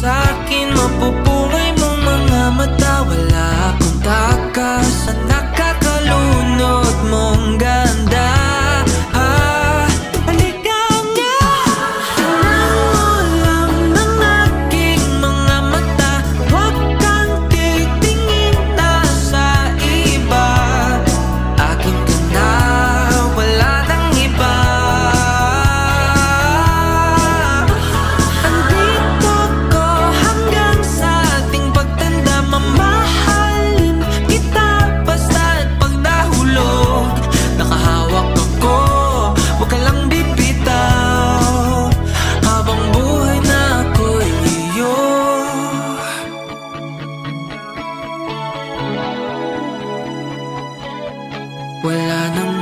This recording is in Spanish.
Sa'kin mapupungay canım.